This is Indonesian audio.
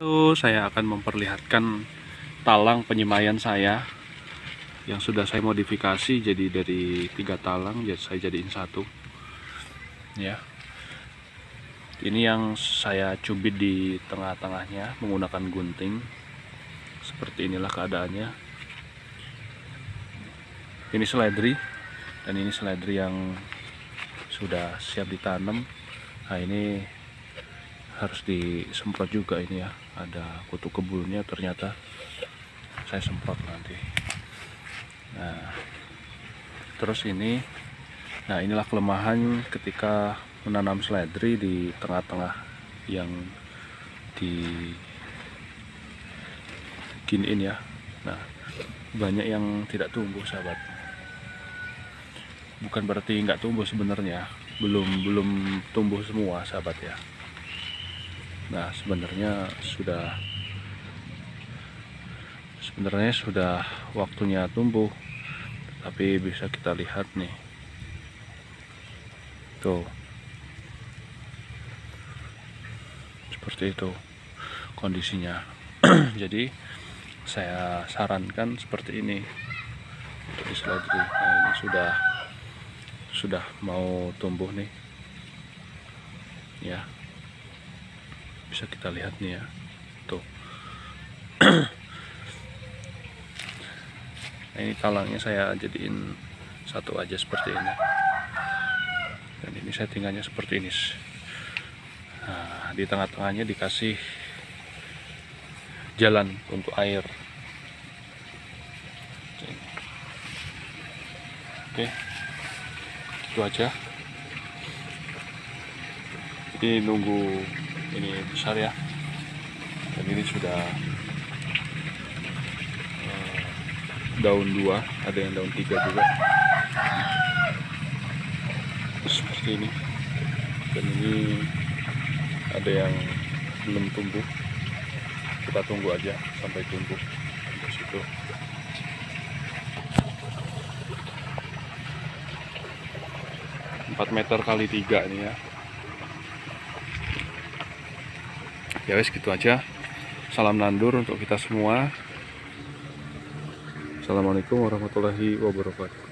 Itu saya akan memperlihatkan talang penyemayan saya yang sudah saya modifikasi jadi dari tiga talang jadi saya jadiin satu. Ya. Ini yang saya cubit di tengah-tengahnya menggunakan gunting. Seperti inilah keadaannya. Ini seledri dan ini seledri yang sudah siap ditanam. Nah ini harus disemprot juga ini ya. Ada kutu kebulnya ternyata. Saya semprot nanti. Nah terus ini nah inilah kelemahan ketika menanam seledri di tengah-tengah yang di giniin ya. Nah banyak yang tidak tumbuh sahabat. Bukan berarti nggak tumbuh sebenarnya. Belum belum tumbuh semua sahabat ya Nah, sebenarnya sudah sebenarnya sudah waktunya tumbuh. Tapi bisa kita lihat nih. Tuh. Seperti itu kondisinya. Jadi saya sarankan seperti ini. Jadi seledri. Nah, ini sudah sudah mau tumbuh nih. Ya bisa kita lihat nih ya. Tuh. Nah, ini talangnya saya jadiin satu aja seperti ini. Dan ini settingannya seperti ini. Nah, di tengah-tengahnya dikasih jalan untuk air. Oke. Itu aja. Ini nunggu ini besar ya. Dan ini sudah eh, daun dua ada yang daun tiga juga. Seperti ini. Dan ini ada yang belum tumbuh. Kita tunggu aja sampai tumbuh. Sampai situ. Empat meter kali tiga ini ya ya wes gitu aja. Salam nandur untuk kita semua. Assalamualaikum warahmatullahi wabarakatuh